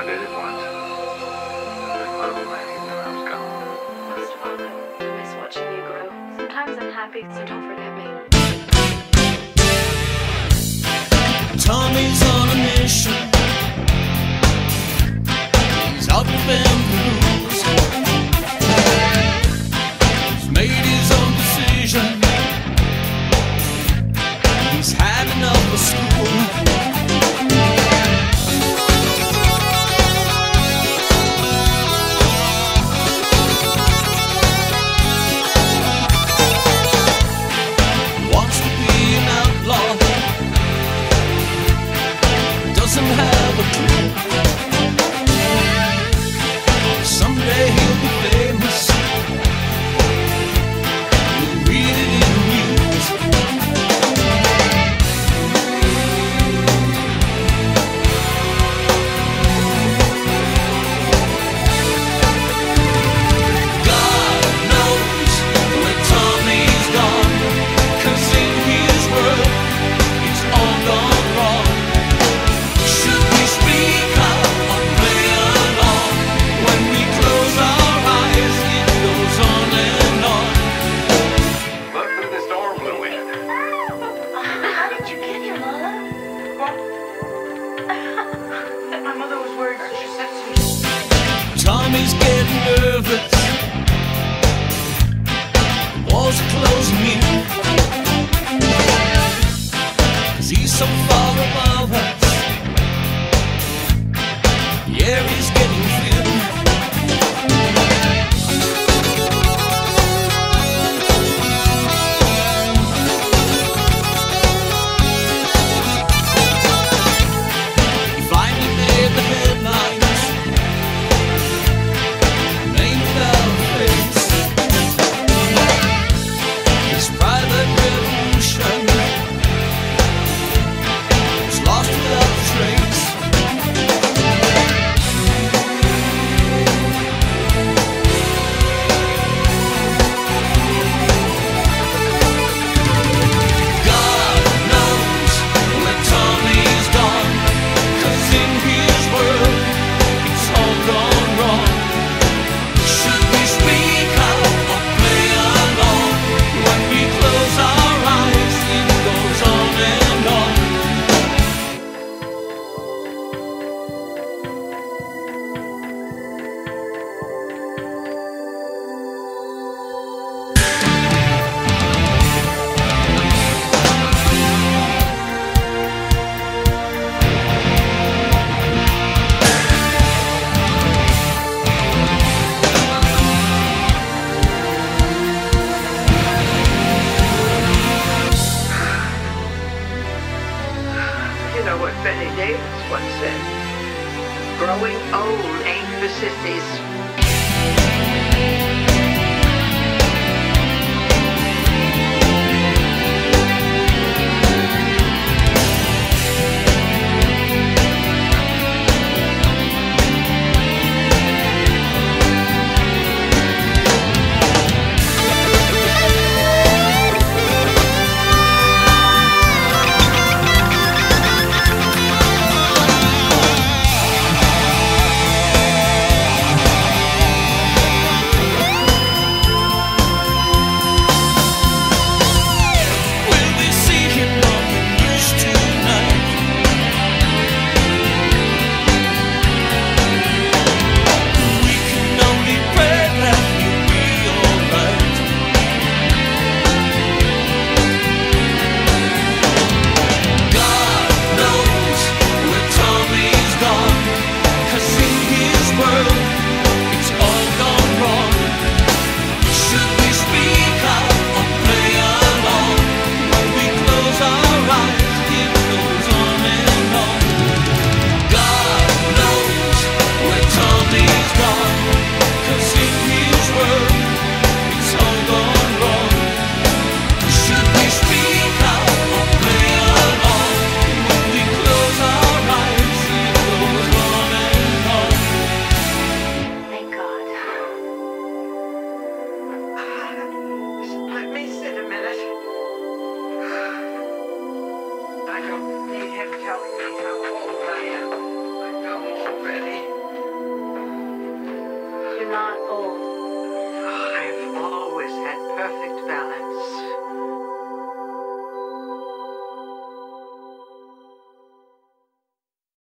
I did it once. Miss watching you grow. Sometimes I'm happy, so don't forget me. Tommy's on a mission. close me. Cause he's so far Bette Davis once said, growing old ain't for sissies.